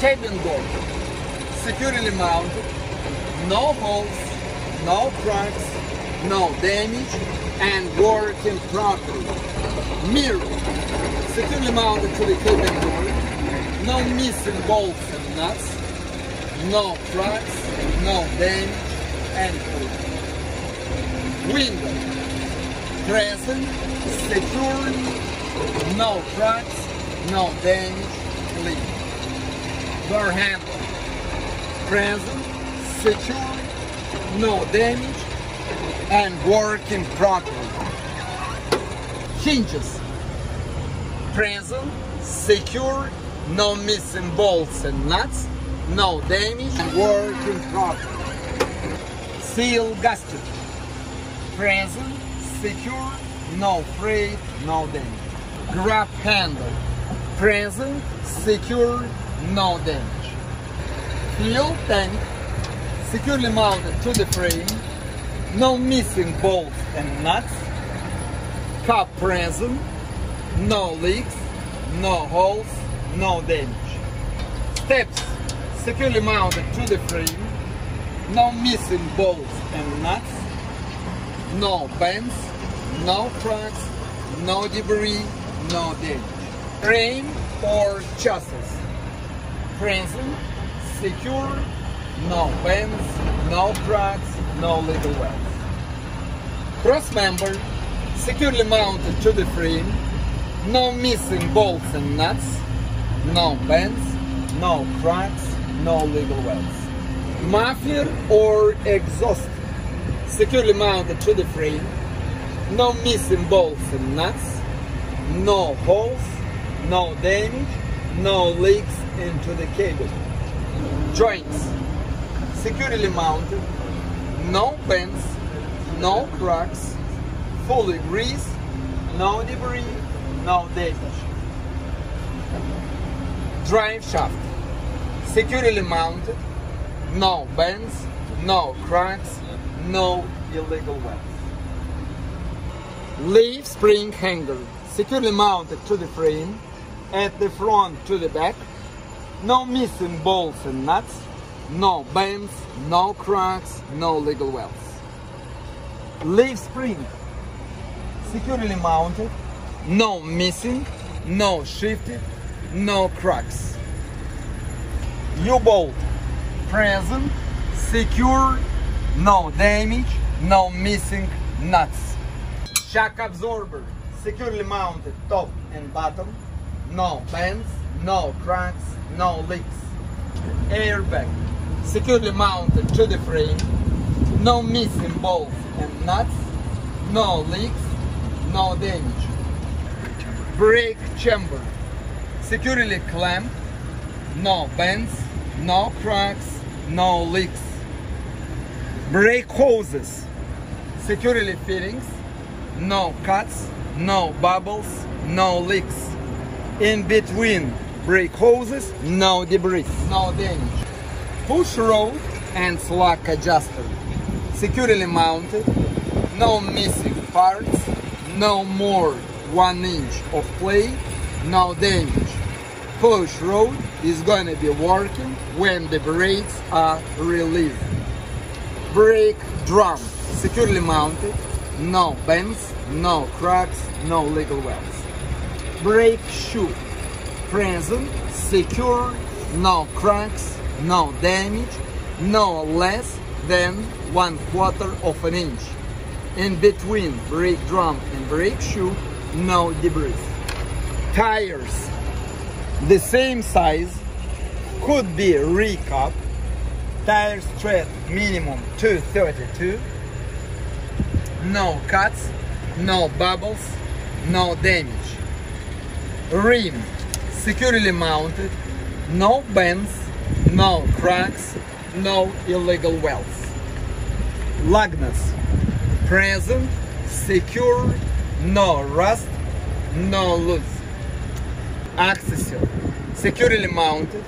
cabin door, securely mounted, no holes, no cracks, no damage, and working properly. Mirror, securely mounted to the cabin door, no missing bolts and nuts, no cracks, no damage, and Window, present, secure, no cracks, no damage, clean. Handle, present, secure, no damage, and working properly. Hinges, present, secure, no missing bolts and nuts, no damage, and working properly. Seal gasket, present, secure, no freight, no damage. Grab handle, present, secure, no damage. Fuel tank, securely mounted to the frame, no missing bolts and nuts, cup present, no leaks, no holes, no damage. Steps, securely mounted to the frame, no missing bolts and nuts, no bends, no cracks, no debris, no damage. Frame or chassis, present, secure, no bends, no cracks, no little welds. Cross member, securely mounted to the frame, no missing bolts and nuts, no bends, no cracks, no legal welds. Muffler or exhaust, securely mounted to the frame, no missing bolts and nuts, no holes, no damage, no leaks into the cable. Joints, securely mounted, no bends, no cracks, fully greased, no debris, no damage. Drive shaft, securely mounted, no bends, no cracks, no illegal welds. Leaf spring hanger, securely mounted to the frame, at the front to the back, no missing bolts and nuts, no bends, no cracks, no legal welds. Leaf spring, securely mounted, no missing, no shifted, no cracks. U-bolt, present, secure, no damage, no missing nuts. Shock absorber, securely mounted top and bottom, no bends, no cracks, no leaks. Airbag, securely mounted to the frame, no missing bolts and nuts, no leaks, no damage. Brake chamber, securely clamped, no bends, no cracks, no leaks. Brake hoses, securely fittings, no cuts, no bubbles, no leaks. In between brake hoses, no debris, no damage. Push rod and slack adjuster, securely mounted, no missing parts, no more one inch of play, no damage. Push rod is to be working when the brakes are released. Brake drum, securely mounted, no bends, no cracks, no legal welds. Brake shoe, present, secure, no cracks, no damage, no less than one quarter of an inch. In between brake drum and brake shoe, no debris. Tires, the same size, could be recap, tire tread minimum 232, no cuts, no bubbles, no damage. Rim, securely mounted, no bends, no cracks, no illegal welds. Lug nuts, present, secure, no rust, no loose. Accessory, securely mounted,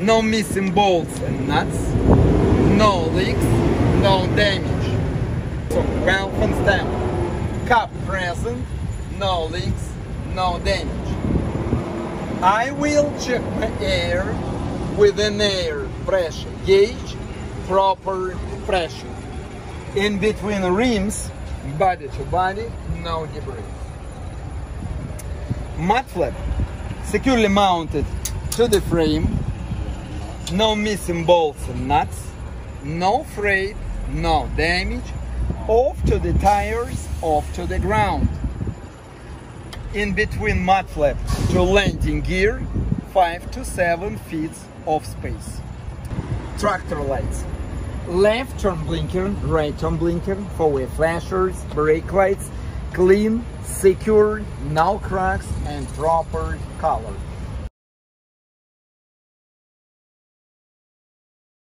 no missing bolts and nuts, no leaks, no damage. So, valve stem, cup present, no leaks, no damage. I will check my air with an air pressure gauge, proper pressure. In between rims, body to body, no debris. Mud flap, securely mounted to the frame, no missing bolts and nuts, no freight, no damage, off to the tires, off to the ground. In between mud flap to landing gear, 5 to 7 feet of space. Tractor lights. Left turn blinker, right turn blinker, four-way flashers, brake lights, clean, secure, no cracks and proper color.